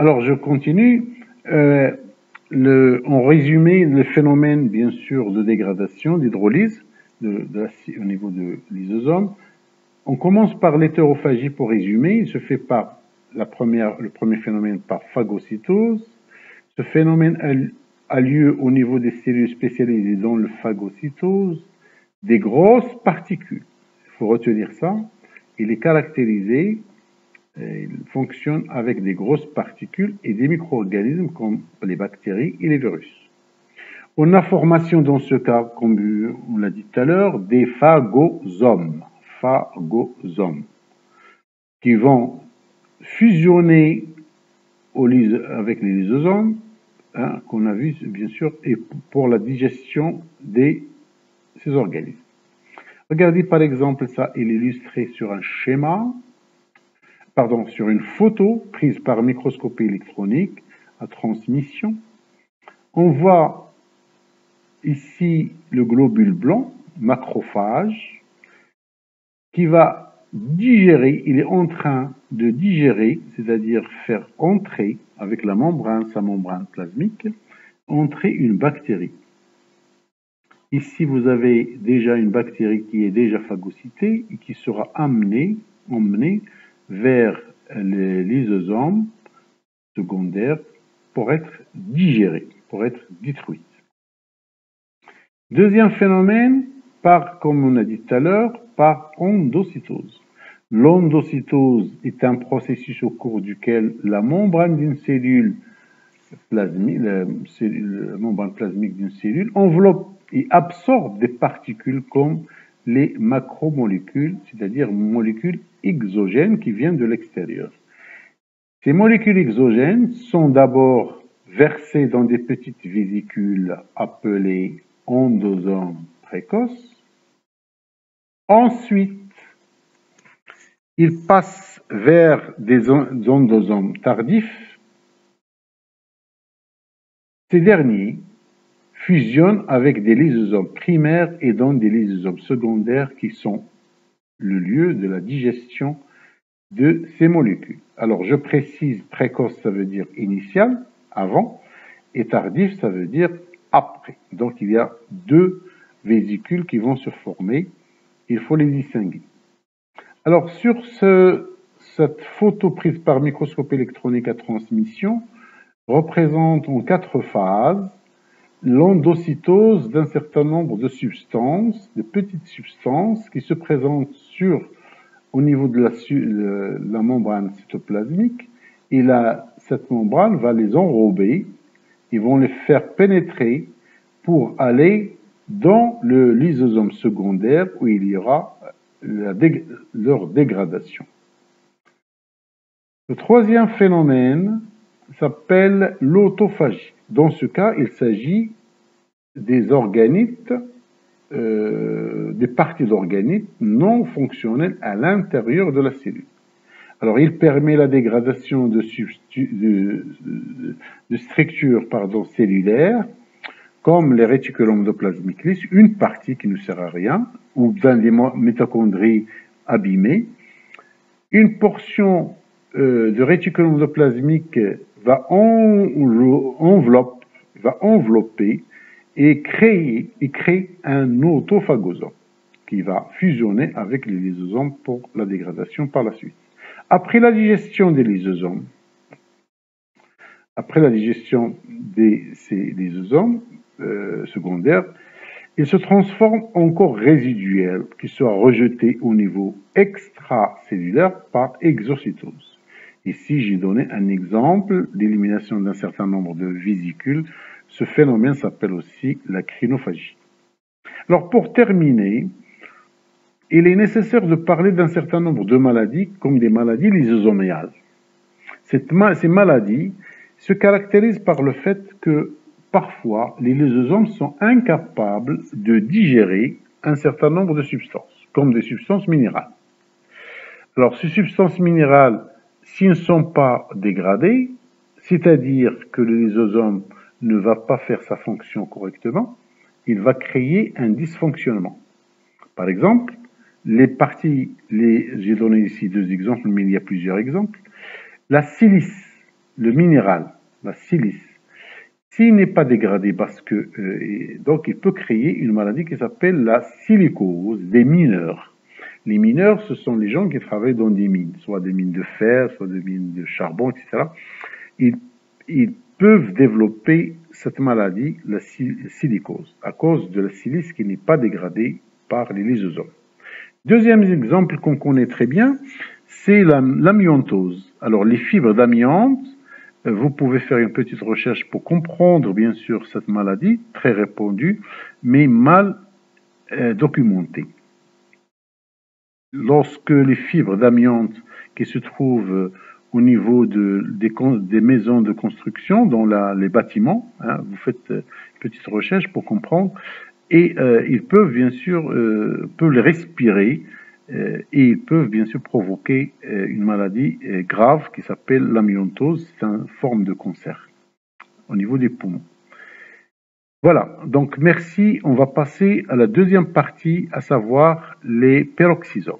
Alors, je continue. Euh, en résumé, le phénomène, bien sûr, de dégradation, d'hydrolyse au niveau de l'isosome. On commence par l'hétérophagie pour résumer. Il se fait par la première, le premier phénomène par phagocytose. Ce phénomène a, lieu au niveau des cellules spécialisées dans le phagocytose, des grosses particules. Il faut retenir ça. Il est caractérisé il fonctionne avec des grosses particules et des micro-organismes comme les bactéries et les virus. On a formation dans ce cas, comme on l'a dit tout à l'heure, des phagosomes, phagosomes, qui vont fusionner avec les lysosomes, hein, qu'on a vu bien sûr, et pour la digestion de ces organismes. Regardez par exemple ça, il est illustré sur un schéma pardon, sur une photo prise par microscopie électronique à transmission. On voit ici le globule blanc, macrophage, qui va digérer, il est en train de digérer, c'est-à-dire faire entrer, avec la membrane, sa membrane plasmique, entrer une bactérie. Ici, vous avez déjà une bactérie qui est déjà phagocytée et qui sera amenée, emmenée vers les lysosomes secondaires pour être digérés, pour être détruits. Deuxième phénomène, par, comme on a dit tout à l'heure, par endocytose. L'endocytose est un processus au cours duquel la membrane d'une cellule la membrane plasmique d'une cellule enveloppe et absorbe des particules comme les macromolécules, c'est-à-dire molécules exogènes qui viennent de l'extérieur. Ces molécules exogènes sont d'abord versées dans des petites vésicules appelées endosomes précoces. Ensuite, ils passent vers des endosomes tardifs. Ces derniers fusionnent avec des lysosomes primaires et donnent des lysosomes secondaires qui sont le lieu de la digestion de ces molécules. Alors je précise, précoce ça veut dire initial, avant, et tardif ça veut dire après. Donc il y a deux vésicules qui vont se former, il faut les distinguer. Alors sur ce, cette photo prise par microscope électronique à transmission représente en quatre phases l'endocytose d'un certain nombre de substances, de petites substances qui se présentent sur, au niveau de la, membrane cytoplasmique, et cette membrane va les enrober, ils vont les faire pénétrer pour aller dans le lysosome secondaire où il y aura leur dégradation. Le troisième phénomène s'appelle l'autophagie. Dans ce cas, il s'agit des organites, euh, des parties d'organites non fonctionnelles à l'intérieur de la cellule. Alors, il permet la dégradation de, structures pardon, cellulaires, comme les réticulomes endoplasmiques lisses, une partie qui ne sert à rien, ou dans les mitochondries abîmées. Une portion euh, de réticulum endoplasmique va, enveloppe, va envelopper et créer un autophagosome qui va fusionner avec les lysosomes pour la dégradation par la suite. Après la digestion des lysosomes, après la digestion de ces lysosomes euh, secondaires, ils se transforment en corps résiduels qui soient rejetés au niveau extracellulaire par exocytose. Ici, j'ai donné un exemple d'élimination d'un certain nombre de vésicules. Ce phénomène s'appelle aussi la crinophagie. Alors, pour terminer, il est nécessaire de parler d'un certain nombre de maladies, comme des maladies lysosomiales. ces maladies se caractérisent par le fait que parfois les lysosomes sont incapables de digérer un certain nombre de substances, comme des substances minérales. Alors, ces substances minérales s'ils ne sont pas dégradés, c'est-à-dire que le lysosome ne va pas faire sa fonction correctement, il va créer un dysfonctionnement. Par exemple, les parties, les, j'ai donné ici deux exemples, mais il y a plusieurs exemples. La silice, le minéral, la silice, s'il n'est pas dégradé parce que euh, donc il peut créer une maladie qui s'appelle la silicose des mineurs. Les mineurs, ce sont les gens qui travaillent dans des mines, soit des mines de fer, soit des mines de charbon, etc. Ils, peuvent développer cette maladie, la silicose, à cause de la silice qui n'est pas dégradée par les lysosomes. Deuxième exemple qu'on connaît très bien, c'est l'amiantose. Alors les fibres d'amiante, euh, vous pouvez faire une petite recherche pour comprendre bien sûr cette maladie, très répandue, mais mal euh, documentée. Lorsque les fibres d'amiante qui se trouvent euh, au niveau de, des, maisons de construction, dans les bâtiments, hein, vous faites une petite recherche pour comprendre, et ils peuvent bien sûr peuvent les respirer euh, et ils peuvent bien sûr provoquer euh, une maladie euh, grave qui s'appelle l'amylontose, c'est une forme de cancer au niveau des poumons. Voilà, donc merci. On va passer à la deuxième partie, à savoir les peroxysomes.